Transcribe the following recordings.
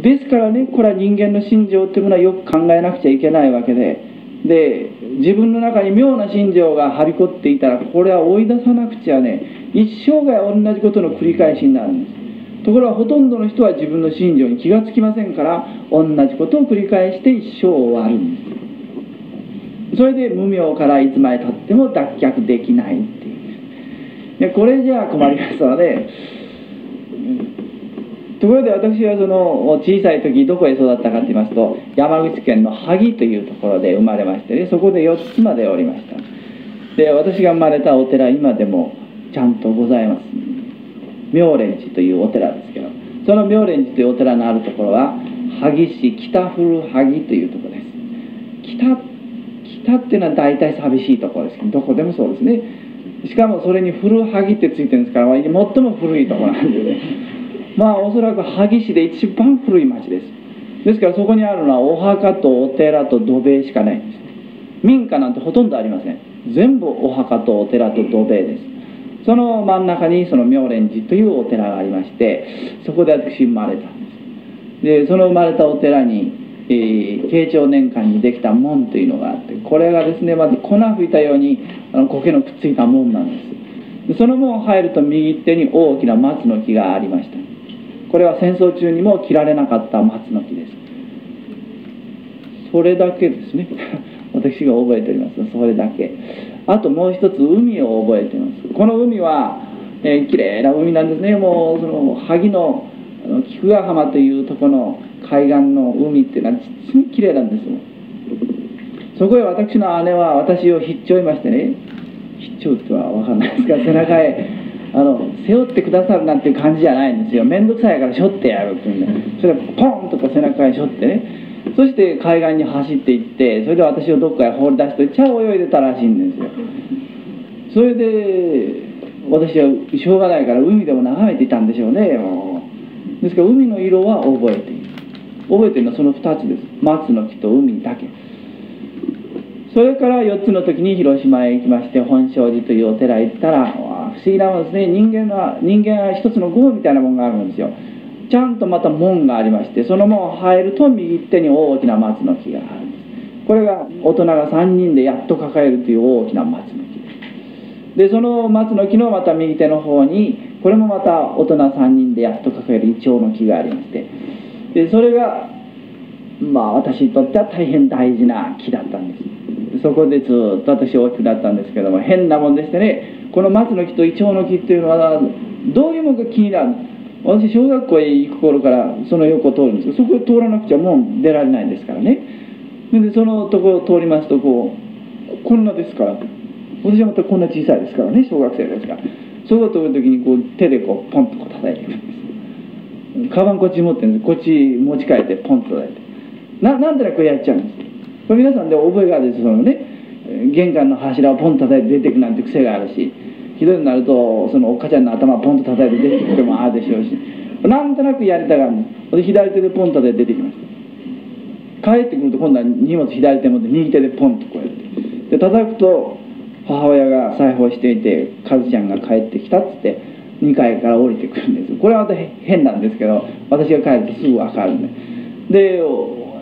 ですからねこれは人間の心情っていうものはよく考えなくちゃいけないわけでで自分の中に妙な心情がはびこっていたらこれは追い出さなくちゃね一生涯同じことの繰り返しになるんです。ところがほとんどの人は自分の心情に気がつきませんから同じことを繰り返して一生終わるんです。それで無明からいつまでたっても脱却できないっていう。でこれじゃあ困りますのでところで私はその小さい時どこへ育ったかと言いますと山口県の萩というところで生まれましてねそこで4つまでおりました。で私が生まれたお寺今でもちゃんとございます。妙蓮寺というお寺ですけどその妙蓮寺というお寺のあるところは萩市北古萩というところです。北北っていうのは大体寂しいところです。けどどこでもそうですね。しかもそれに古萩ってついてるんですから最も古いところなんでね。まあおそらく萩市で一番古い町です。ですからそこにあるのはお墓とお寺と土塀しかないんです。民家なんてほとんどありません。全部お墓とお寺と土塀です。その真ん中にその妙蓮寺というお寺がありましてそこで私生まれたんです。でその生まれたお寺に、えー、慶長年間にできた門というのがあってこれがですねまず粉吹いたようにあの苔のくっついた門なんです。その門入ると右手に大きな松の木がありました。これは戦争中にも切られなかった松の木です。それだけですね。私が覚えております。それだけ。あともう一つ海を覚えています。この海は、えー、綺麗な海なんですね。もうその萩のあの菊ヶ浜というとこの海岸の海っていうのは実に綺麗なんですそこへ私の姉は私をひっちょいましてね。ひっちょうっては分かんないですか背中へあの背負ってくださるなんていう感じじゃないんですよ。面倒くさいからしょってやるっていうんで。それポンとか背中にしょってね。そして海岸に走っていってそれで私をどっかへ放り出して茶を泳いでたらしいんですよ。それで私はしょうがないから海でも眺めていたんでしょうねですから海の色は覚えている。覚えているのはその2つです。松の木と海だけ。それから4つの時に広島へ行きまして本證寺というお寺へ行ったら不思議なものですね人間は人間は一つの号みたいなものがあるんですよ。ちゃんとまた門がありましてその門を入ると右手に大きな松の木があるんです。これが大人が3人でやっと抱えるという大きな松の木。ででその松の木のまた右手の方にこれもまた大人3人でやっと抱えるイチョウの木がありまして。でそれがまあ私にとっては大変大事な木だったんです。そこでずっと私大きくなったんですけども変なもんでしてねこの松の木とイチョウの木っていうのはどういうものか気になる私小学校へ行く頃からその横を通るんですけどそこを通らなくちゃもう出られないですからね。でそのとこを通りますとこうこんなですから。私はまたこんな小さいですからね小学生ですから。そこを通る時にこう手でこうポンとこう叩いていくんです。カバンこっち持ってるんです。こっち持ち替えてポンと叩いて。ななんとなくやっちゃうんですこれ皆さんで覚えがあるんですそのね。玄関の柱をポンと叩いて出てくなんて癖があるしひどいになるとそのおっかちゃんの頭をポンと叩いて出てきてもあるでしょうしなんとなくやりたがるで左手でポンと叩いて出てきました。帰ってくると今度は荷物左手持って右手でポンとこうやって。で叩くと母親が裁縫していてカズちゃんが帰ってきたっつって2階から降りてくるんです。これはまた変なんですけど私が帰るとすぐ分かるんで。で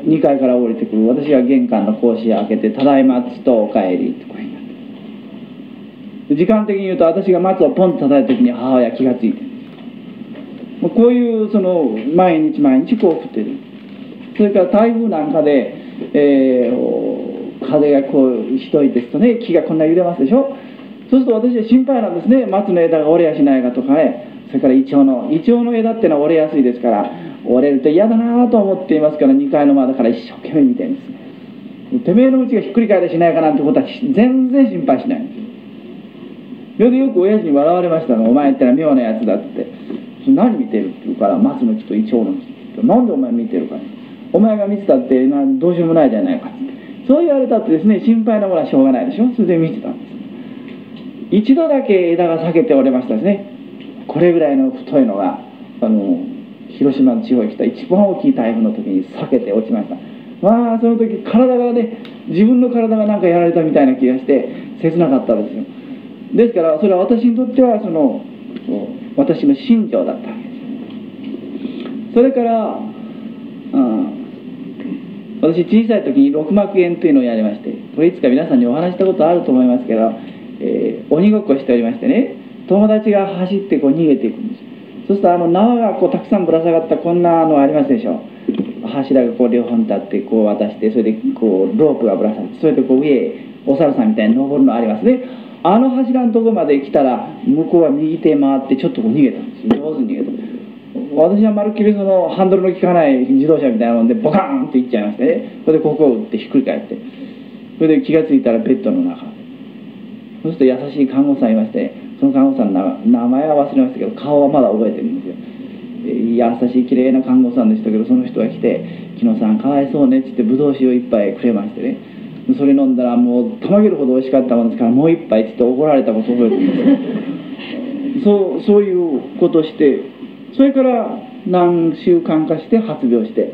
2階から降りてくる。私が玄関の格子を開けて「ただいま」っつと「おかえり」って声になって時間的に言うと私が松をポンと叩いた時に母親気が付いてる。もうこういうその毎日毎日こう降ってる。それから台風なんかで、えー、風がこうひどいですとね木がこんな揺れますでしょ。そうすると私は心配なんですね。松の枝が折れやしないかとかね。それからイチョウのイチョウの枝ってのは折れやすいですから。折れると嫌だなと思っていますから2階の窓から一生懸命見てるんですね。てめえのうちがひっくり返りしないかなんてことは全然心配しない。んですそれでよく親父に笑われましたのお前ってのは妙なやつだって。何見てるって言うから松の木とイチョウの木なんでお前見てるか、お前が見てたってどうしようもないじゃないかって。そう言われたってですね心配なものはしょうがないでしょ。それで見てたんです。一度だけ枝が裂けておれましたですね。これぐらいの太いのがあの広島の地方に来た一番大きい台風の時に避けて落ちました。まあその時体がね自分の体が何かやられたみたいな気がして切なかったですよ。ですからそれは私にとってはその私の信条だったわけです。それからうん私小さい時に六幕園というのをやりましてこれいつか皆さんにお話したことあると思いますけど、えー、鬼ごっこしておりましてね友達が走ってこう逃げていくんです。そうするとあの縄がこうたくさんぶら下がったこんなのありますでしょ。柱がこう両方に立ってこう渡してそれでこうロープがぶら下がってそれでこう上へお猿さんみたいに登るのあります。ねあの柱のとこまで来たら向こうは右手回ってちょっとこう逃げたんです上手に逃げた私はまるっきりそのハンドルの効かない自動車みたいなもんでボカーンっていっちゃいましてね。それでここを打ってひっくり返って。それで気が付いたらベッドの中。そうすると優しい看護師さんいましてその看護師さんの名前は忘れましたけど顔はまだ覚えてるんですよ。優しい綺麗な看護師さんでしたけどその人が来て「木野さんかわいそうね」っつってぶどう酒を一杯くれましてね。それ飲んだらもうたまげるほど美味しかったもんですからもう一杯っつって怒られたこと覚えてるんですよ。そうそういうことしてそれから何週間かして発病して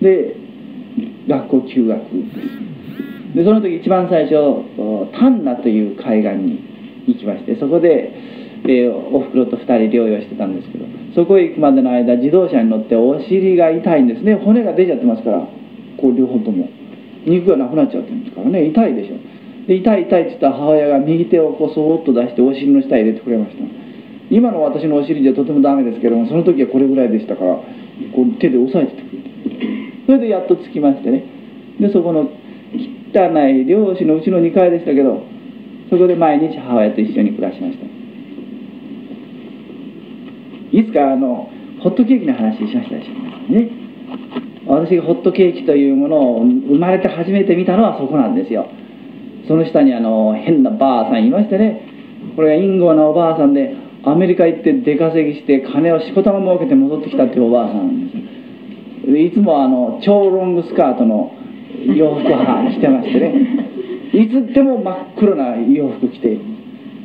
で学校休学。ででその時一番最初丹那という海岸に行きましてそこで、えー、おふくろと2人療養してたんですけどそこへ行くまでの間自動車に乗ってお尻が痛いんですね。骨が出ちゃってますからこう両方とも。肉がなくなっちゃってるんですからね。痛いでしょ。で痛い痛いって言ったら母親が右手をこうそーっと出してお尻の下へ入れてくれました。今の私のお尻じゃとてもダメですけどもその時はこれぐらいでしたからこう手で押さえててくれてそれでやっと着きましてね。でそこの汚い漁師のうちの2階でしたけどそこで毎日母親と一緒に暮らしました。いつかあのホットケーキの話しましたでしょね。私がホットケーキというものを生まれて初めて見たのはそこなんですよ。その下にあの変なばあさんいましてね。これがインゴなおばあさんでアメリカ行って出稼ぎして金をしこたま儲けて戻ってきたっていうおばあさんですいつもあの超ロングスカートの洋服は着てましてね。いつでも真っ黒な洋服着て。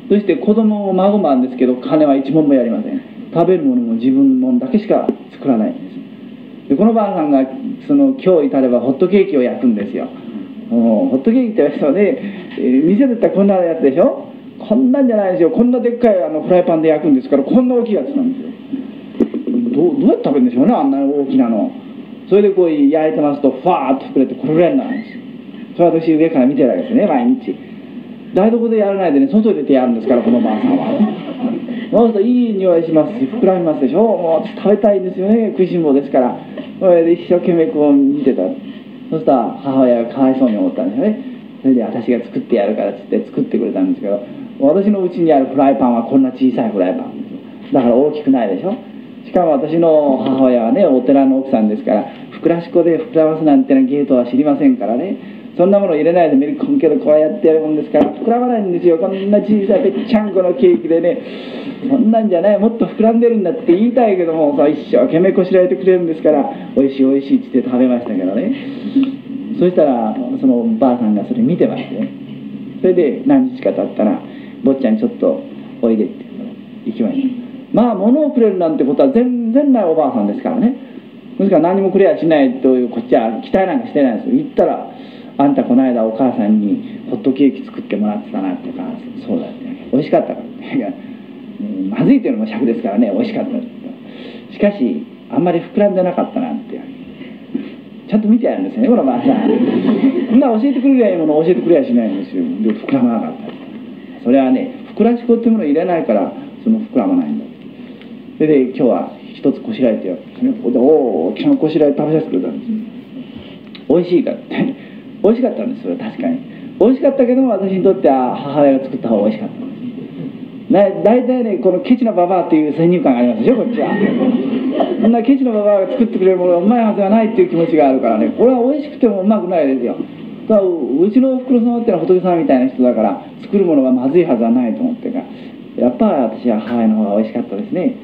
そして子供も孫なんですけど金は一文もやりません。食べるものも自分のものだけしか作らないんです。でこのばあさんがその今日至ればホットケーキを焼くんですよ。ホットケーキって言われてね店でったらこんなやつでしょ？こんなんじゃないですよ。こんなでっかいあのフライパンで焼くんですからこんな大きいやつなんですよ。どうどうやって食べるんでしょうねあんな大きなの。それでこう焼いてますとファーッと膨れてこれぐらいになるんですよ。それ私上から見てるわけですね毎日。台所でやらないでね外出てやるんですからこのばあさんは。そうするといい匂いしますし膨らみますでしょ。もう食べたいんですよね食いしん坊ですから。それで一生懸命こう見てた。そしたら母親がかわいそうに思ったんですよね。それで私が作ってやるからっつって作ってくれたんですけど。私のうちにあるフライパンはこんな小さいフライパンだから大きくないでしょ。しかも私の母親はねお寺の奥さんですからふくらし粉で膨らますなんてのゲートは知りませんからね。そんなもの入れないでめり込むけどこうやってやるもんですから膨らまないんですよ。こんな小さいぺっちゃんこのケーキでね。そんなんじゃない。もっと膨らんでるんだって言いたいけどもさ一生懸命こしらえてくれるんですからおいしいおいしいって言って食べましたけどね。そしたらそのばあさんがそれ見てましてねそれで何日か経ったら坊ちゃんちょっとおいでって行きました。まあ物をくれるなんてことは全然ないおばあさんですからね。ですから何もくれやしないというこっちは期待なんかしてないんですよ。行ったらあんたこの間お母さんにホットケーキ作ってもらってたなってかそうだって美味しかった。からいやまずいというのも尺ですからね。美味しかった。しかしあんまり膨らんでなかったなって。ちゃんと見てやるんですよねこのばあさん。そんな教えてくれりゃいいもの教えてくれやしないんですよ。で膨らまなかったそれはねふくらし粉っていうものを入れないからその膨らまないんだそれで今日は一つこしらえてやるんですね。ここでおお昨日こしらえ食べさせてくれたんです美味しいからって。美味しかったんですそれは確かに。美味しかったけども私にとっては母親が作った方が美味しかったんです。大体ねこのケチなババアっていう先入観がありますでしょこっちは。そんなケチなババアが作ってくれるものがうまいはずがないっていう気持ちがあるからね。これは美味しくてもうまくないですよ。だからうちのおふくろ様ってのは仏様みたいな人だから作るものがまずいはずはないと思ってるから。やっぱ私は母親の方が美味しかったですね。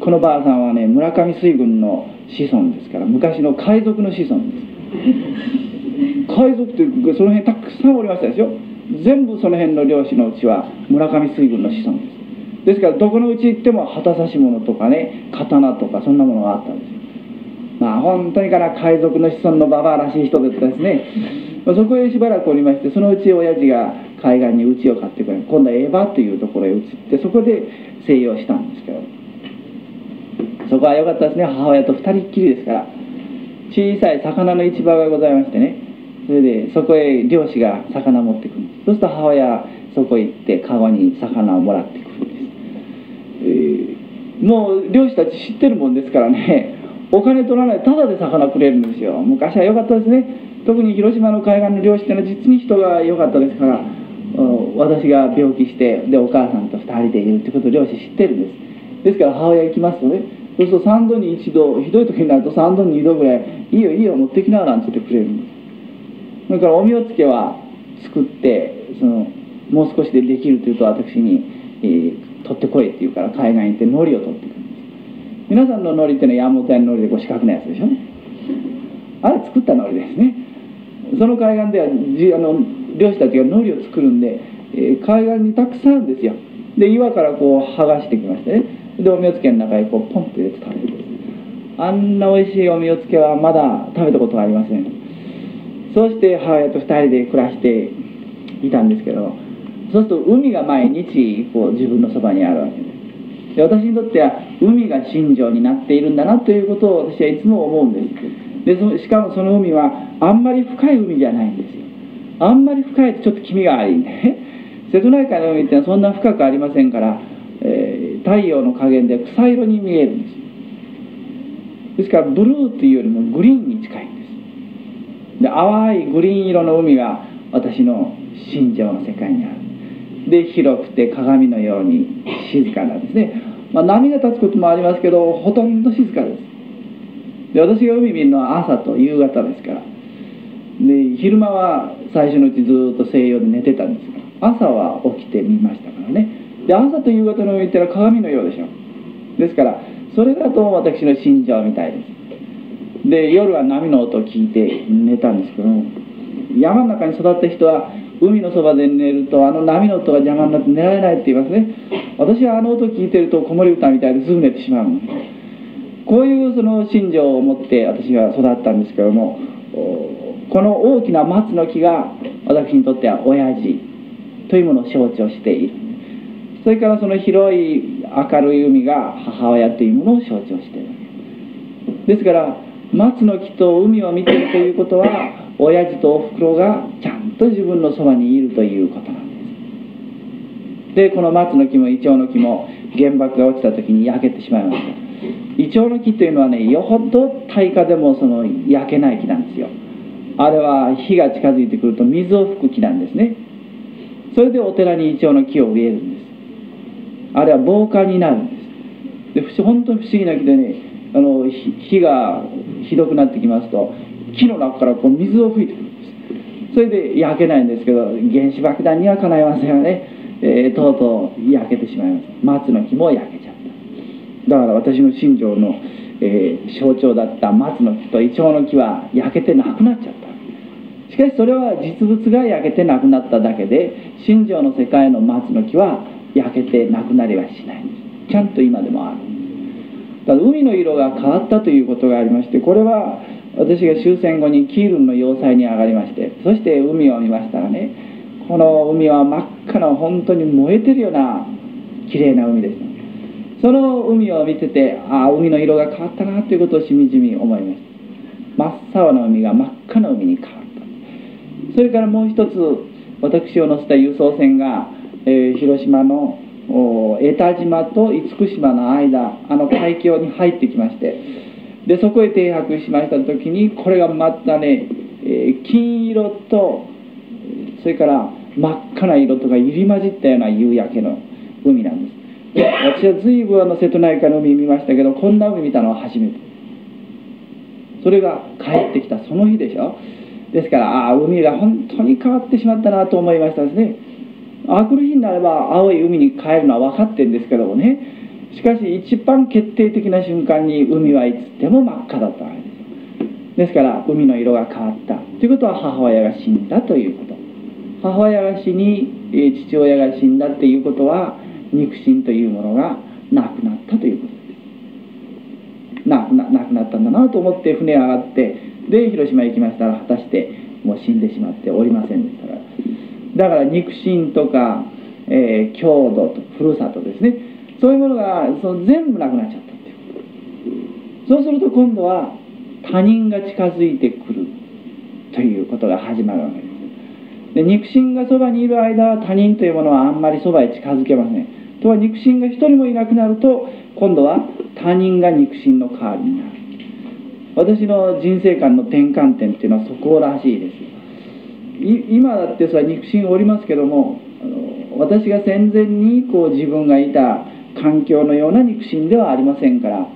このばあさんはね村上水軍の子孫ですから昔の海賊の子孫です。海賊ってその辺たくさんおりましたですよ。全部その辺の漁師のうちは村上水軍の子孫です。ですからどこのうち行っても旗差し物とかね刀とかそんなものがあったんですよ。まあ本当にから海賊の子孫のババアらしい人でですね。そこへしばらくおりましてそのうち親父が海岸に家を買ってくれ今度はエヴァというところへ移ってそこで静養したんですけど。そこは良かったですね。母親と二人っきりですから。小さい魚の市場がございましてね。それでそこへ漁師が魚持ってくる。んですそうすると母親そこへ行ってカゴに魚をもらってくるんです、えー、もう漁師たち知ってるもんですからね。お金取らないただで魚くれるんですよ。昔は良かったですね。特に広島の海岸の漁師っていうのは実に人が良かったですから。私が病気してでお母さんと2人でいるってことを漁師知ってるんです。ですから母親行きますとねそうすると3度に1度ひどい時になると3度に2度ぐらい「いいよいいよ持ってきな」なんて言ってくれるんです。それからおみおつけは作ってそのもう少しでできるというと私に、えー、取ってこいって言うから海岸行って海苔を取ってくるんです。皆さんの海苔っていうのは山本屋の海苔でこう四角なやつでしょ。ねあれ作った海苔ですね。その海岸ではじあの漁師たちが海苔を作るんで、えー、海岸にたくさんあるんですよ。で岩からこう剥がしてきましてね。でおみおつけの中へこうポンと入れて食べる。あんな美味しいおみおつけはまだ食べたことはありません。そうして母親と2人で暮らしていたんですけどそうすると海が毎日こう自分のそばにあるわけで。すで私にとっては海が信条になっているんだなということを私はいつも思うんです。でしかもその海はあんまり深い海じゃないんですよ。あんまり深いとちょっと気味が悪いんで。瀬戸内海の海ってのはそんな深くありませんから、えー、太陽の加減で草色に見えるんです。ですからブルーっていうよりもグリーンに近い。で淡いグリーン色の海が私の心情の世界にある。で広くて鏡のように静かなんです。ね、まあ、波が立つこともありますけどほとんど静かです。で私が海見るのは朝と夕方ですから。で昼間は最初のうちずっと西洋で寝てたんですが朝は起きてみましたからね。で朝と夕方の海ってのは鏡のようでしょ。ですからそれだと私の心情みたいです。で夜は波の音を聞いて寝たんですけど山の中に育った人は海のそばで寝るとあの波の音が邪魔になって寝られないって言いますね。私はあの音を聞いてると子守歌みたいですぐ寝てしまうこういうその信条を持って私は育ったんですけどもこの大きな松の木が私にとっては親父というものを象徴している。それからその広い明るい海が母親というものを象徴している。ですから松の木と海を見てるということは親父とおふくろがちゃんと自分のそばにいるということなんです。でこの松の木もイチョウの木も原爆が落ちた時に焼けてしまいましたイチョウの木というのはねよほど大火でもその焼けない木なんですよ。あれは火が近づいてくると水を吹く木なんです。ねそれでお寺にイチョウの木を植えるんです。あれは防火になるんです。で本当に不思議な木でねあの火がひどくなってきますと木の中からこう水を吹いてくるんです。それで焼けないんですけど原子爆弾にはかないませんよね、えー、とうとう焼けてしまいます。松の木も焼けちゃった。だから私の信条の、えー、象徴だった松の木とイチョウの木は焼けてなくなっちゃった。しかしそれは実物が焼けてなくなっただけで信条の世界の松の木は焼けてなくなりはしない。んですちゃんと今でもある。海の色が変わったということがありましてこれは私が終戦後にキールンの要塞に上がりましてそして海を見ましたらねこの海は真っ赤な本当に燃えてるような綺麗な海ですその海を見ててああ海の色が変わったなということをしみじみ思いました。真っ青な海が真っ赤な海に変わった。それからもう一つ私を乗せた輸送船が、えー、広島の江田島と厳島の間あの海峡に入ってきましてでそこへ停泊しました時にこれがまたね、えー、金色とそれから真っ赤な色とか入り混じったような夕焼けの海なんです。で私は随分あの瀬戸内海の海見ましたけどこんな海見たのは初めて。それが帰ってきたその日でしょ。ですからああ海が本当に変わってしまったなと思いましたですね。あくる日になれば青い海に帰るのは分かってるんですけどもね。しかし一番決定的な瞬間に海はいつでも真っ赤だったわけです。ですから海の色が変わった。ということは母親が死んだということ。母親が死に父親が死んだっていうことは肉親というものがなくなったということです。なななくなったんだなと思って船上がってで広島へ行きましたら果たしてもう死んでしまっておりませんでしたから。だから肉親とか、えー、郷土とふるさとですね。そういうものがその全部なくなっちゃったっていう。そうすると今度は他人が近づいてくるということが始まるわけです。で肉親がそばにいる間は他人というものはあんまりそばへ近づけません。とは肉親が一人もいなくなると今度は他人が肉親の代わりになる。私の人生観の転換点っていうのはそこらしいです。今だってさ肉親おりますけども私が戦前にこう自分がいた環境のような肉親ではありませんから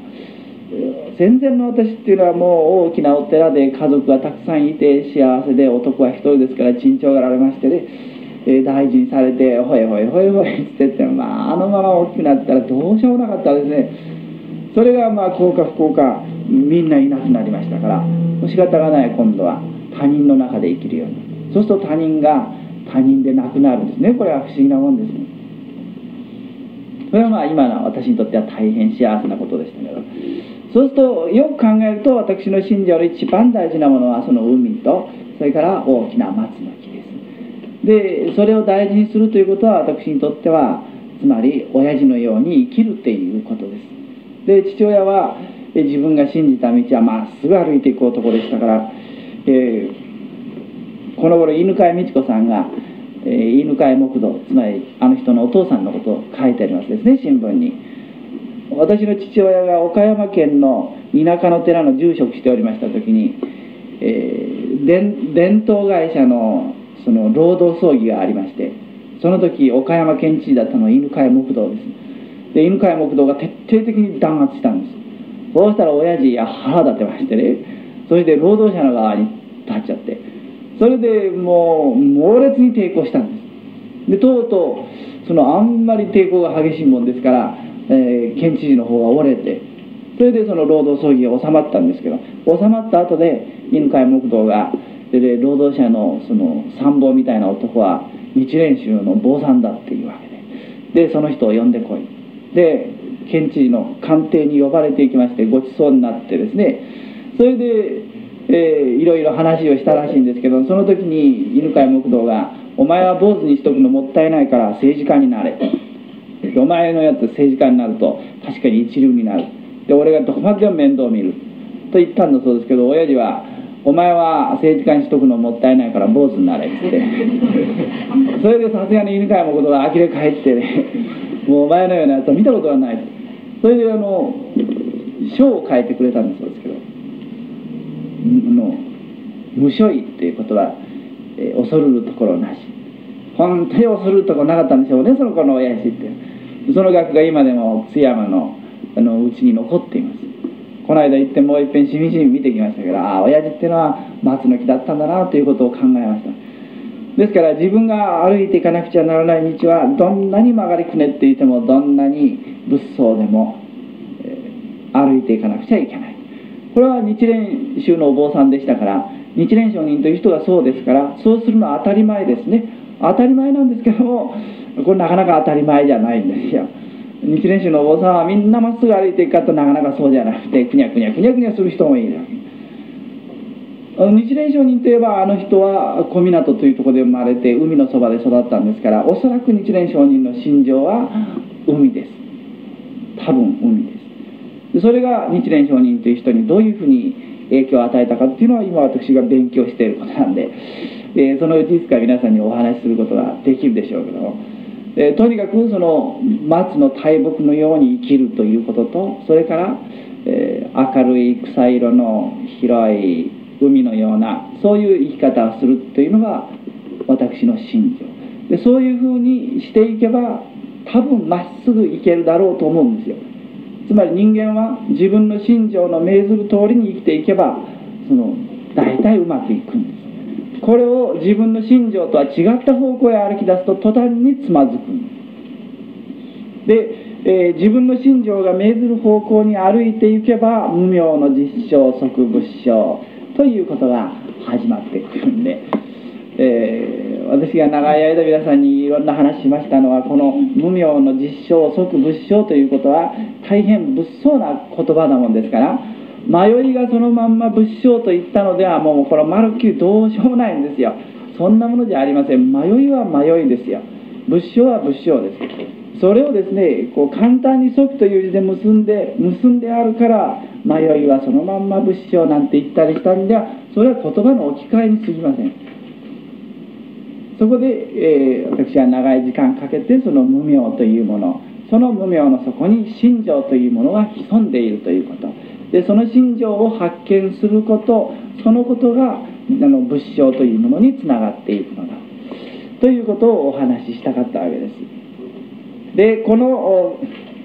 戦前の私っていうのはもう大きなお寺で家族がたくさんいて幸せで男は一人ですから珍重がられましてね、え大事にされてほいほいほいほいってってまああのまま大きくなったらどうしようもなかったですね。それがまあ幸か不幸かみんないなくなりましたから仕方がない今度は他人の中で生きるように。そうすると他人が他人でなくなるんですね。これは不思議なもんですね。それはまあ今の私にとっては大変幸せなことでしたけど。そうするとよく考えると私の信条の一番大事なものはその海とそれから大きな松の木です。でそれを大事にするということは私にとってはつまり親父のように生きるっていうことです。で父親は自分が信じた道はまっすぐ歩いていく男でしたから、えー、この頃犬飼美智子さんが、えー、犬飼木道つまりあの人のお父さんのことを書いてありますですね新聞に。私の父親が岡山県の田舎の寺の住職しておりました時に、えー、伝伝統会社のその労働葬儀がありましてその時岡山県知事だったのは犬飼木道ですで犬飼木道が徹底的に弾圧したんですそうしたら親父や腹立てましてねそれで労働者の側に立っちゃってそれでもう猛烈に抵抗したんです。でとうとうそのあんまり抵抗が激しいもんですからえー、県知事の方が折れてそれでその労働争議が収まったんですけど収まった後で犬飼木道がで労働者のその参謀みたいな男は日蓮宗の坊さんだっていうわけででその人を呼んでこい。で県知事の官邸に呼ばれていきましてごちそうになってですね。それで、えー、いろいろ話をしたらしいんですけどその時に犬飼木道が「お前は坊主にしとくのもったいないから政治家になれ」お前のやつ政治家になると確かに一流になる。で俺がどこまでも面倒を見る。と言ったんだそうですけど親父は「お前は政治家にしとくのもったいないから坊主になれ」っつって。それでさすがに犬飼のことが呆れ返ってね。もうお前のようなやつは見たことがない。それであの書を書いてくれたんだそうです。の無所意っていうことは、えー、恐るるところなし。本当に恐るところなかったんでしょうねその子の親父って。その額が今でも津山のあのうちに残っています。この間行ってもう一遍しみじみ見てきましたけどああ親父っていうのは松の木だったんだなということを考えました。ですから自分が歩いていかなくちゃならない道はどんなに曲がりくねっていてもどんなに物騒でも、歩いていかなくちゃいけない。これは日蓮宗のお坊さんでしたから日蓮上人という人がそうですからそうするのは当たり前ですね。当たり前なんですけどもこれなかなか当たり前じゃないんですよ。日蓮宗のお坊さんはみんなまっすぐ歩いていくかとなかなかそうじゃなくてくにゃくにゃくにゃくにゃする人もいるわけ日蓮上人といえばあの人は小湊というところで生まれて海のそばで育ったんですからおそらく日蓮上人の心情は海です多分海ですそれが日蓮上人という人にどういうふうに影響を与えたかっていうのは今私が勉強していることなんで、えー、そのうちいつか皆さんにお話しすることができるでしょうけども。えとにかくその松の大木のように生きるということとそれから、えー、明るい草色の広い海のようなそういう生き方をするというのが私の信条。でそういうふうにしていけば多分まっすぐいけるだろうと思うんですよ。つまり人間は自分の信条の命ずる通りに生きていけばその大体うまくいくんです。これを自分の信条とは違った方向へ歩き出すと途端につまずくんで、えー、自分の信条が命ずる方向に歩いていけば無名の実証即仏証ということが始まってくるんで、えー、私が長い間皆さんにいろんな話しましたのはこの無名の実証即仏証ということは大変物騒な言葉なもんですから迷いがそのまんま仏性と言ったのではもうこれまるっきりどうしようもないんですよ。そんなものじゃありません。迷いは迷いですよ。仏性は仏性です。それをですねこう簡単に即という字で結んで結んであるから迷いはそのまんま仏性なんて言ったりしたんではそれは言葉の置き換えに過ぎません。そこで、えー、私は長い時間かけてその無明というものその無明の底に心情というものが潜んでいるということ。でその心情を発見することそのことがあの仏性というものにつながっていくのだ。ということをお話ししたかったわけです。でこの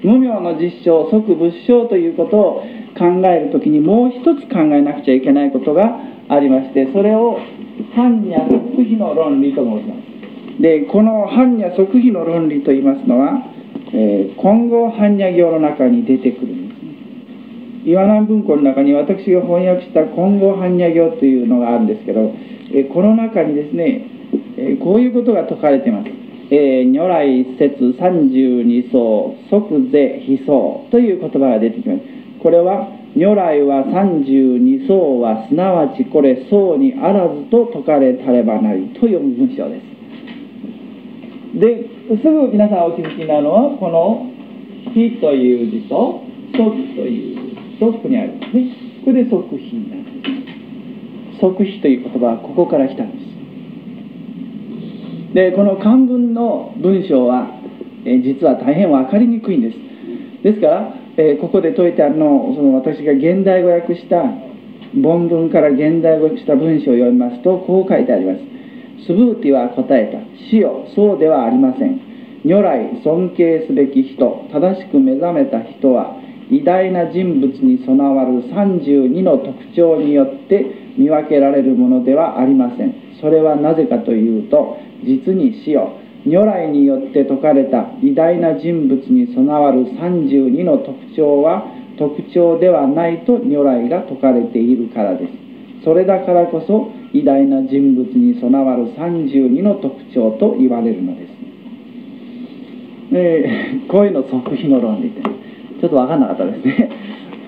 無明の実証即仏性ということを考える時にもう一つ考えなくちゃいけないことがありましてそれを般若即非の論理と申します。でこの般若即非の論理といいますのは、えー、混合般若行の中に出てくるんですね。岩南文庫の中に私が翻訳した混合般若行というのがあるんですけど、えー、この中にですね、えー、こういうことが説かれてます。えー、如来説三十二層即是非層という言葉が出てきます。これは如来は三十二層はすなわちこれ層にあらずと説かれたればなりと読む文章です。ですぐ皆さんお気づきなのはこの「非」という字と「即」という字とここにある。んですねこれで即非なんです。即非という言葉はここから来たんです。でこの漢文の文章は、え実は大変分かりにくいんです。ですからえー、ここで説いてあるのをその私が現代語訳した本文から現代語訳した文章を読みますとこう書いてあります。スブーティは答えた。死よそうではありません。如来尊敬すべき人。正しく目覚めた人は偉大な人物に備わる32の特徴によって見分けられるものではありません。それはなぜかというと実に死よ如来によって説かれた偉大な人物に備わる32の特徴は特徴ではないと如来が説かれているからです。それだからこそ偉大な人物に備わる32の特徴と言われるのです、えー、こういうの即非の論理ってちょっと分かんなかったですね。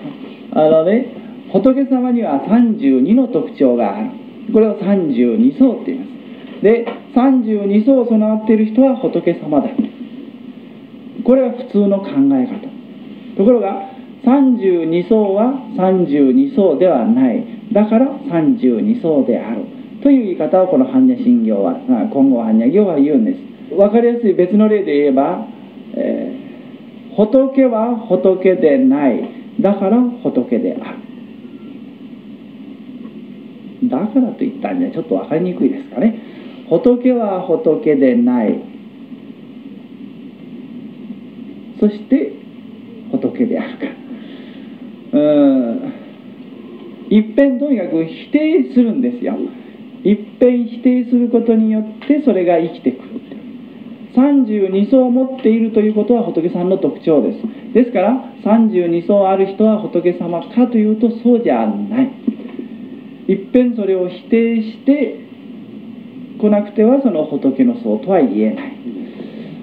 あのね仏様には32の特徴がある。これを32層って言います。で32層備わっている人は仏様だ。これは普通の考え方。ところが32層は32層ではない。だから32層である。という言い方をこの般若心経は今後般若行は言うんです。分かりやすい別の例で言えば、えー、仏は仏でない。だから仏である。だからと言ったんじゃちょっと分かりにくいですかね。仏は仏でない。そして仏であるか。うん。いっぺんとにかく否定するんですよ。いっぺん否定することによってそれが生きてくる32層を持っているということは仏さんの特徴です。ですから32層ある人は仏様かというとそうじゃない。いっぺんそれを否定して来なくてはその仏の僧とは言えない、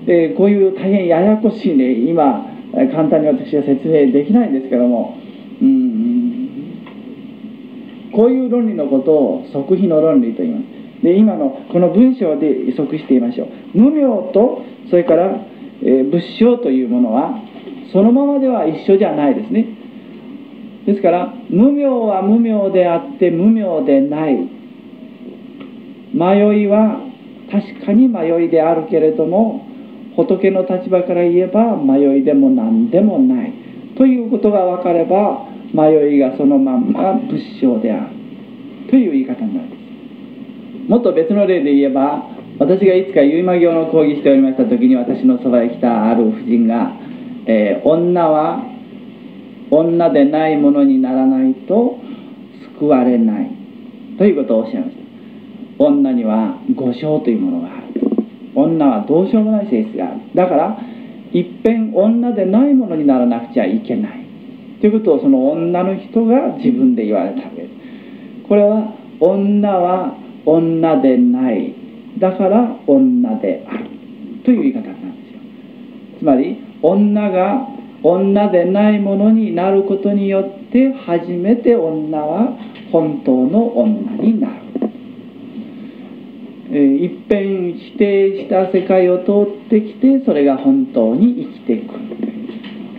えー、こういう大変ややこしいね今簡単に私は説明できないんですけども。うん。こういう論理のことを即非の論理と言います。で今のこの文章で即してみましょう。無明とそれから、えー、仏性というものはそのままでは一緒じゃないですね。ですから無明は無明であって無明でない。迷いは確かに迷いであるけれども仏の立場から言えば迷いでも何でもない。ということが分かれば迷いがそのまんま仏性である。という言い方になる。もっと別の例で言えば私がいつか結馬行の講義しておりました時に私のそばへ来たある夫人が、えー、女は女でないものにならないと救われない。ということをおっしゃいました。女には五性というものがある。女はどうしようもない性質がある。だからいっぺん女でないものにならなくちゃいけない。ということをその女の人が自分で言われたわけですこれは女は女でない。だから女である。という言い方なんですよ。つまり女が女でないものになることによって初めて女は本当の女になる、一変否定した世界を通ってきてそれが本当に生きていく。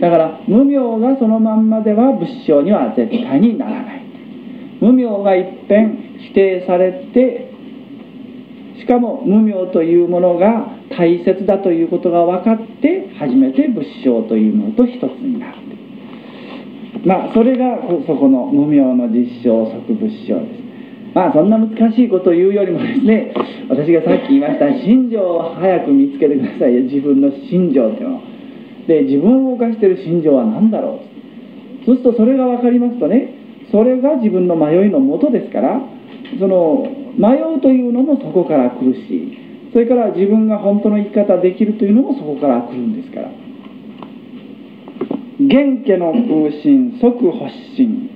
だから無明がそのまんまでは仏性には絶対にならない。無明が一変否定されてしかも無明というものが大切だということが分かって初めて仏性というものと一つになる。まあそれがそこの無明の実証即仏性です。まあそんな難しいことを言うよりもですね私がさっき言いました信条を早く見つけてくださいよ。自分の信条っていうの。をで自分を動かしてる信条は何だろう。そうするとそれが分かりますとねそれが自分の迷いのもとですからその迷うというのもそこから来るしそれから自分が本当の生き方できるというのもそこから来るんですから。元家の空心即発心、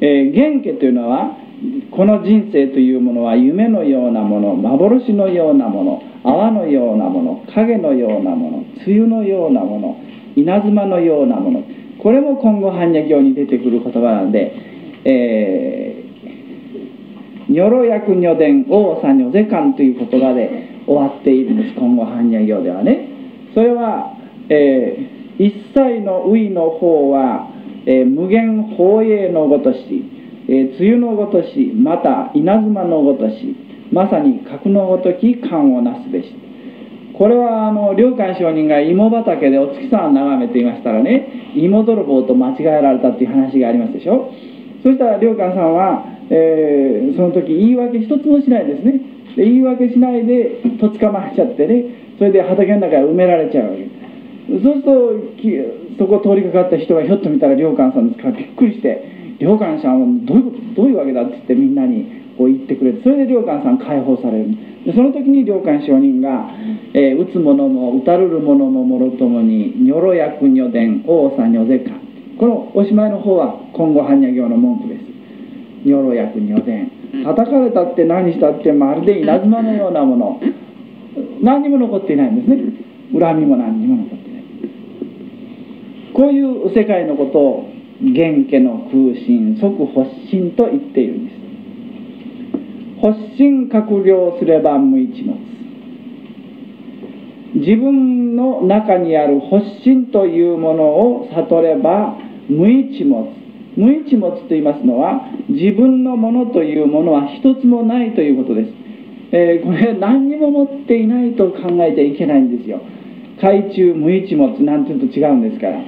えー、元家というのはこの人生というものは夢のようなもの幻のようなもの泡のようなもの影のようなもの梅雨のようなもの稲妻のようなもの。これも今後般若経に出てくる言葉なんで、えー、ニョロヤクニョデン王さニョゼカンという言葉で終わっているんです。今後般若経ではね。それは、えー、一切の意の方は、えー、無限法栄のごとし、えー、梅雨のごとしまた稲妻のごとしまさに格のごとき感をなすべし。これはあの良寛上人が芋畑でお月さんを眺めていましたらね芋泥棒と間違えられたっていう話がありますでしょ。そしたら良寛さんは、えー、その時言い訳一つもしないですね。で言い訳しないでとつかまっちゃってねそれで畑の中へ埋められちゃうわけ。そうするとそこ通りかかった人がひょっと見たら良寛さんですからびっくりして良寛さんはどういうことどういうわけだって言ってみんなにこう言ってくれてそれで良寛さん解放される。でその時に良寛上人が、えー、打つ者も打たるる者ももろともに如露薬如伝王さ如是か。このおしまいの方は今後般若行の文句です。如露薬如伝叩かれたって何したってまるで稲妻のようなもの。何にも残っていないんですね。恨みも何にも残ってこういう世界のことを元家の空心即発心と言っているんです。発心閣僚すれば無一物。自分の中にある発心というものを悟れば無一物。無一物と言いますのは自分のものというものは一つもないということです、えー、これ何にも持っていないと考えちゃいけないんですよ。海中無一物なんていうと違うんですから。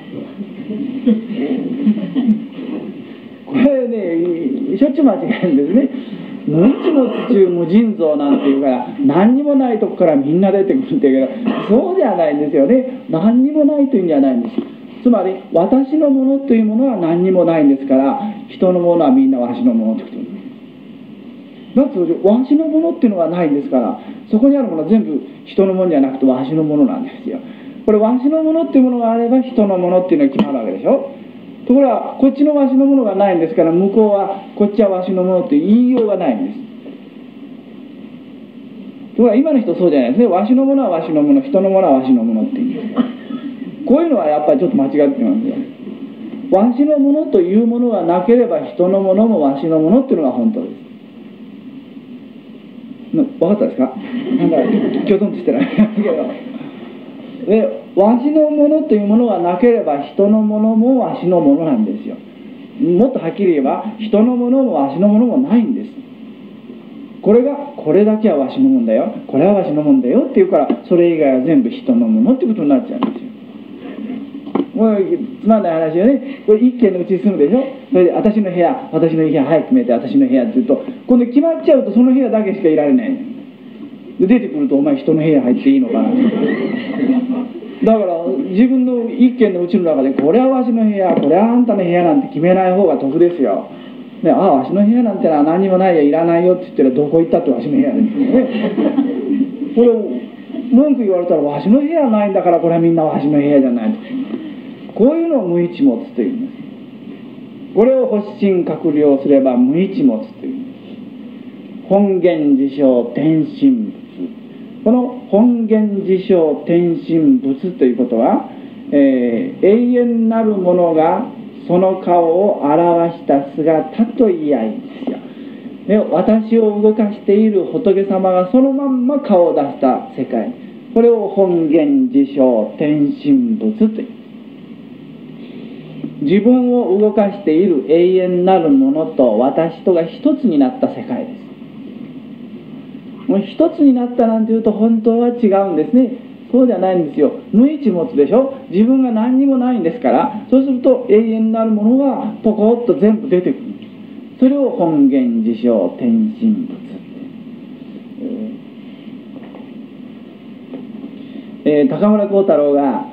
これねしょっちゅう間違えるんですね。無一の中無尽蔵なんていうから何にもないとこからみんな出てくるっていうけどそうじゃないんですよね。何にもないというんじゃないんですつまり私のものというものは何にもないんですから人のものはみんなわしのものってこと。だってわしのものっていうのがないんですからそこにあるものは全部人のものじゃなくてわしのものなんですよ。これわしのものっていうものがあれば人のものっていうのは決まるわけでしょ。ところがこっちのわしのものがないんですから向こうはこっちはわしのものって言いようがないんです。ところが今の人そうじゃないですね。わしのものはわしのもの人のものはわしのものって言う。こういうのはやっぱりちょっと間違ってますよ。わしのものというものがなければ人のものもわしのものっていうのが本当です。分かったですか？なんかきょとんとしてない。けど。でわしのものというものがなければ人のものもわしのものなんですよ。もっとはっきり言えば人のものもわしのものもないんです。これがこれだけはわしのもんだよ。これはわしのもんだよって言うからそれ以外は全部人のものってことになっちゃうんですよ。もうつまんない話よねこれ一軒のうちに住むでしょそれで私の部屋私の部屋早く決めて私の部屋って言うと今度決まっちゃうとその部屋だけしかいられないで出てくるとお前人の部屋入っていいのかなだから自分の一軒のうちの中でこれはわしの部屋これはあんたの部屋なんて決めない方が得ですよね、ああわしの部屋なんてのは何もないよいらないよって言ったらどこ行ったってわしの部屋ですよねこれ文句言われたらわしの部屋ないんだからこれはみんなわしの部屋じゃないこういうのを無一物というんですこれを発心閣僚すれば無一物という。んです本源自称天心この本源自称天神仏ということは、えー、永遠なるものがその顔を表した姿と言い合いですよ、ね、私を動かしている仏様がそのまんま顔を出した世界。これを本源自称天神仏という。自分を動かしている永遠なるものと私とが一つになった世界です。もう一つになったなんていうと本当は違うんですね。そうじゃないんですよ。無一物でしょ。自分が何にもないんですから。そうすると永遠なるものがポコッと全部出てくる。それを本源自称天神仏えー、高村光太郎が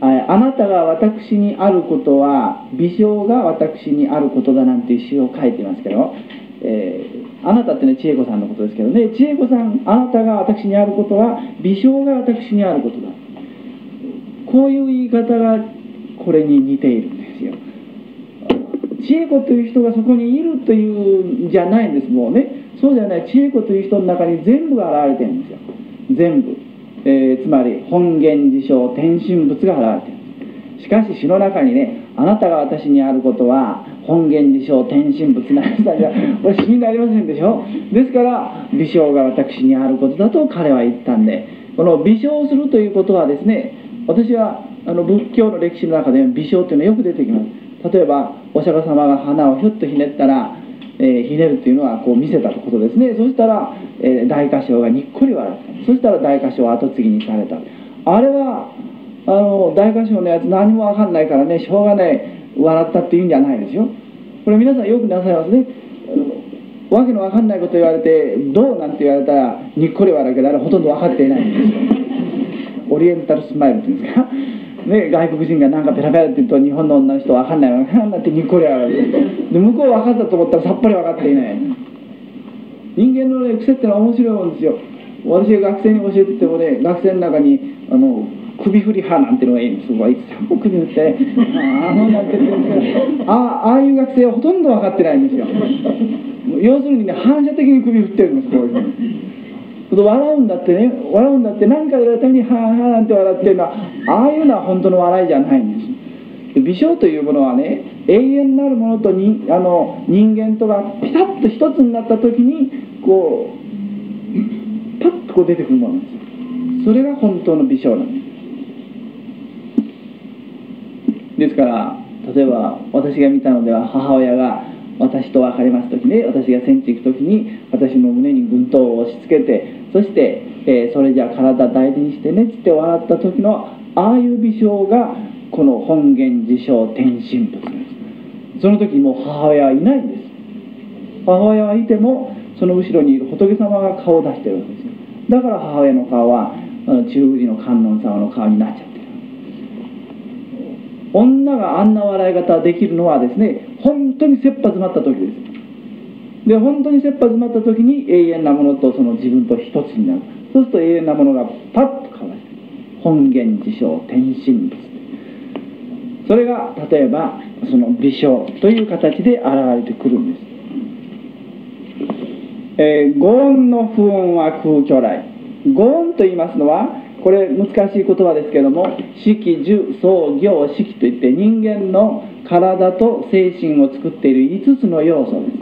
あなたが私にあることは微笑が私にあることだなんていう詩を書いてますけど、えー、あなたってね千恵子さんのことですけどね。千恵子さんあなたが私にあることは微笑が私にあることだ。こういう言い方がこれに似ているんですよ。千恵子という人がそこにいるというんじゃないんです。もうね。そうじゃない。千恵子という人の中に全部が現れてるんですよ。全部。えー、つまり本源自称天神仏が現れている。しかし詩の中にねあなたが私にあることは本源自称天神仏なんだじゃこれ詩になりませんでしょ？ですから微笑が私にあることだと彼は言ったんでこの微笑するということはですね私はあの仏教の歴史の中で微笑というのはよく出てきます。例えばお釈迦様が鼻をひょっとひねったらえー、ひねるっていうのはこう見せたことですね。そしたら、えー、大歌唱がにっこり笑った。そしたら大歌唱を後継ぎにされた。あれはあの大歌唱のやつ何も分かんないからねしょうがない笑ったっていうんじゃないですよ。これ皆さんよくなさいますね。わけの分かんないこと言われてどうなんて言われたらにっこり笑うけどあれほとんど分かっていないんですよ。オリエンタルスマイルっていうんですか。ね、外国人がなんかペラペラって言うと日本の女の人わかんないわけなんだってにっこり上がる。で向こう分かったと思ったらさっぱり分かっていない。人間のね癖ってのは面白いもんですよ。私が学生に教えててもね学生の中にあの首振り派なんてのがいいんです。ごいつも首振ってああのなんて言うんですかあああいう学生はほとんど分かってないんですよ。要するにね反射的に首振ってるんですこういうふうに笑うんだってね笑うんだって何か言われために「はあはあ」なんて笑ってるのはああいうのは本当の笑いじゃないんです。美少というものはね永遠なるものとにあの人間とがピタッと一つになった時にこうパッとこう出てくるものです。それが本当の美少なんです。ですから例えば私が見たのでは母親が私と別れます時ね私が戦地行く時に私の胸に軍刀を押し付けてそして、えー、それじゃあ体大事にしてねっつって笑った時のああいう微笑がこの本源自称天神仏です。その時もう母親はいないんです。母親はいてもその後ろにいる仏様が顔を出してるわけです。だから母親の顔は中宮寺の観音様の顔になっちゃってる。女があんな笑い方できるのはですね本当に切羽詰まった時です。で本当に切羽詰まった時に永遠なものとその自分と一つになる。そうすると永遠なものがパッと本源自称天神仏それが例えばその微笑という形で現れてくるんです、えー、五音の不音は空虚来。五音と言いますのはこれ難しい言葉ですけども色樹創業色といって人間の体と精神を作っている5つの要素で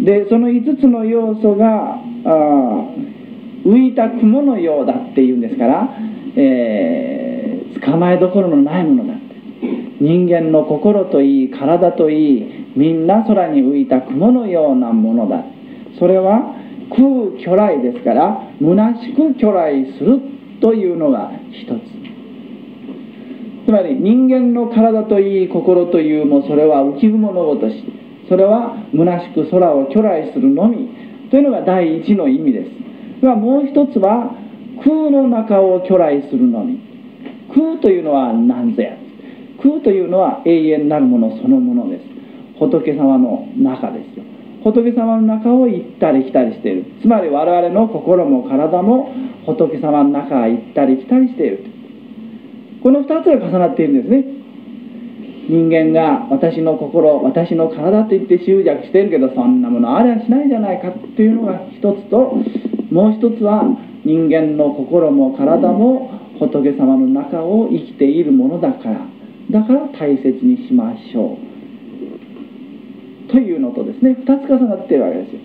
す。でその5つの要素が浮いた雲のようだっていうんですから、えー、捕まえどころのないものだって。人間の心といい体といいみんな空に浮いた雲のようなものだ。それは空虚来ですから虚しく虚来するというのが一つ。つまり人間の体といい心というもそれは浮雲のごとしそれは虚しく空を虚来するのみ。というのが第一の意味です。がもう一つは空の中を虚来するのみ空というのは何ぞや。空というのは永遠なるものそのものです。仏様の中ですよ。仏様の中を行ったり来たりしている。つまり我々の心も体も仏様の中へ行ったり来たりしている。この2つが重なっているんですね。人間が私の心私の体と言って執着しているけどそんなものありゃしないじゃないかっていうのが一つともう一つは人間の心も体も仏様の中を生きているものだからだから大切にしましょう。というのとですね2つ重なっているわけですよ。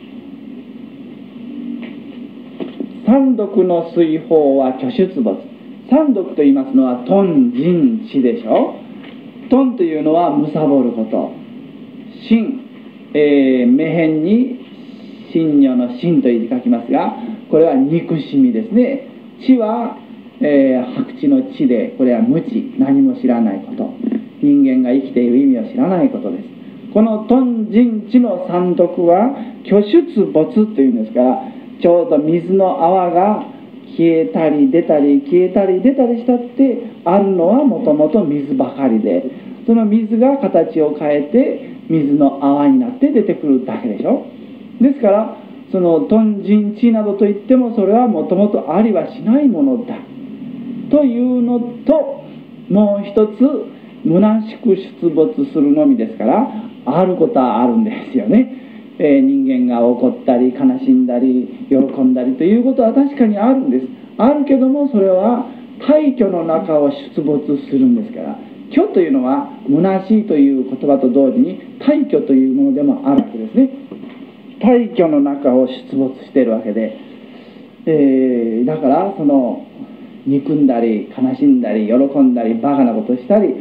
三毒の水泡は虚出没。三毒と言いますのはトン人地でしょ。トンというのは貪ること。真、えー、目辺に真如の真と言い書きますがこれは憎しみですね。地は、えー、白地の地でこれは無知。何も知らないこと。人間が生きている意味を知らないことです。この頓人地の三毒は虚出没というんですからちょうど水の泡が消えたり出たり消えたり出たりしたってあるのはもともと水ばかりでその水が形を変えて水の泡になって出てくるだけでしょ。ですからその頓人地などといってもそれはもともとありはしないものだというのともう一つ虚しく出没するのみですからあることはあるんですよね、えー、人間が怒ったり悲しんだり喜んだりということは確かにあるんです。あるけどもそれは大挙の中を出没するんですから虚というのは虚しいという言葉と同時に大挙というものでもあるわけですね。大挙の中を出没しているわけで、えー、だからその憎んだり悲しんだり喜んだりバカなことしたり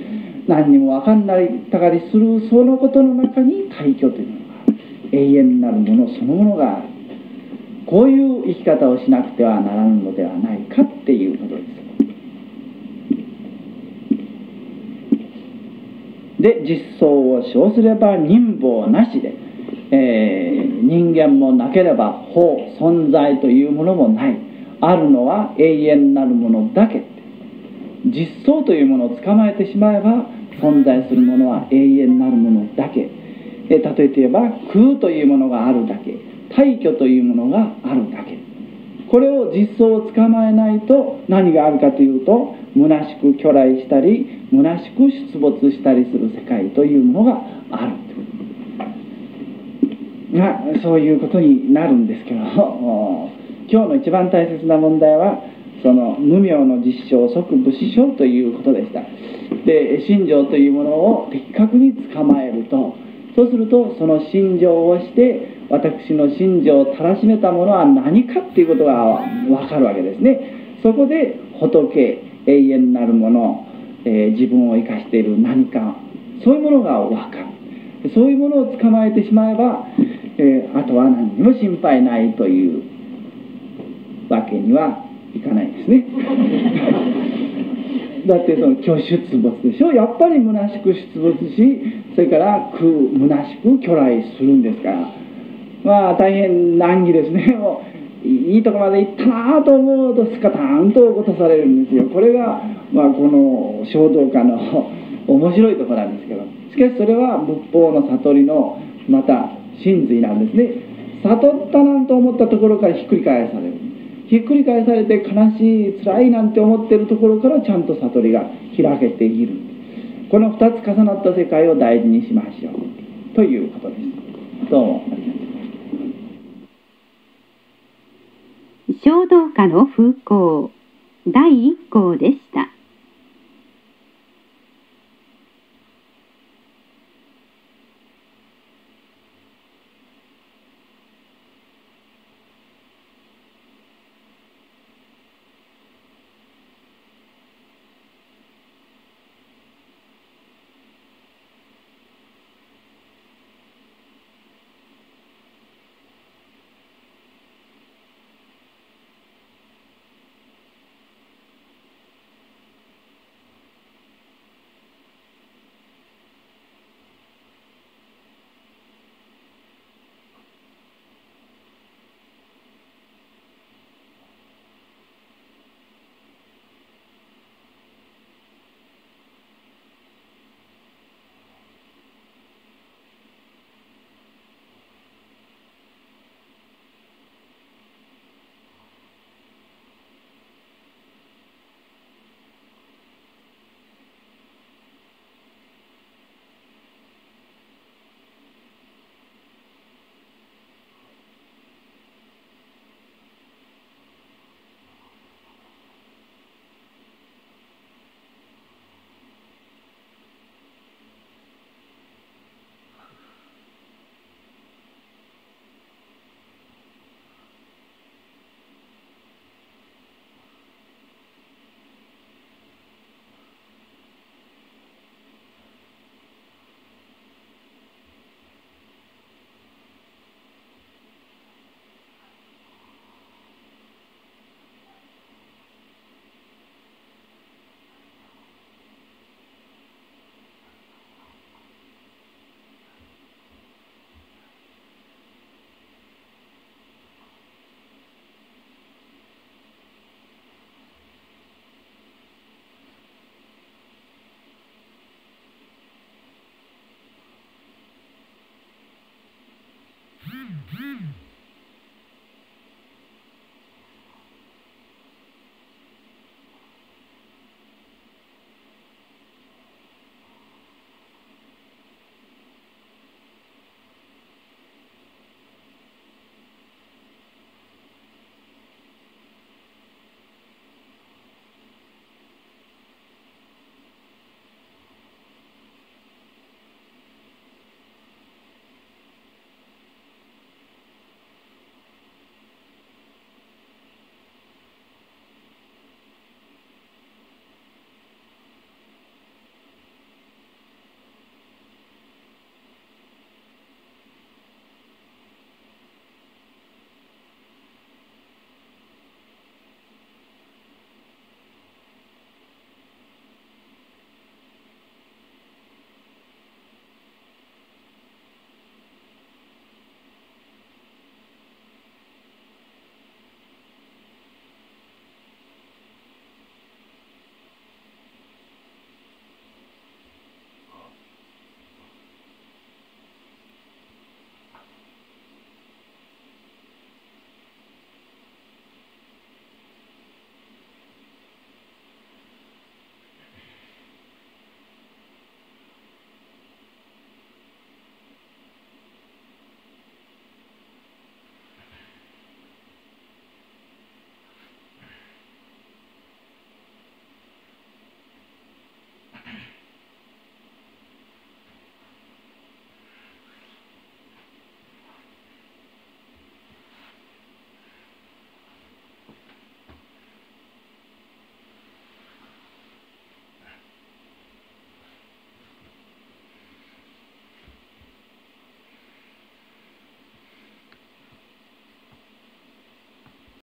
何にも分かんないたかりするそのことの中に大挙というのが永遠なるものそのものがあるこういう生き方をしなくてはならぬのではないかっていうことです。で実相を称すれば人望なしで、えー、人間もなければ法存在というものもない。あるのは永遠なるものだけ。実相というものを捕まえてしまえば存在するものは永遠なるものだけ。例えて言えば空というものがあるだけ。大挙というものがあるだけ。これを実相を捕まえないと何があるかというと虚しく巨来したり虚しく出没したりする世界というものがある。がそういうことになるんですけど 今日の一番大切な問題はその無名の実証即武士証ということでした。で信条というものを的確に捕まえると。そうするとその信条をして私の信条をたらしめたものは何かっていうことが分かるわけですね。そこで仏永遠なるもの、えー、自分を生かしている何かそういうものが分かる。そういうものを捕まえてしまえば、えー、あとは何にも心配ないというわけにはいかないですね。だってその虚出没でしょ？やっぱり虚しく出没しそれから空虚しく巨来するんですから。まあ大変難儀ですね。もういいとこまで行ったなと思うとスカタンと落とされるんですよ。これが、まあ、この衝動家の 面白いところなんですけど。しかしそれは仏法の悟りのまた真髄なんですね。悟ったなんと思ったところからひっくり返される。ひっくり返されて悲しい辛いなんて思ってるところからちゃんと悟りが開けている。この2つ重なった世界を大事にしましょう。ということです。どうも。衝動家の風光。第一項でした。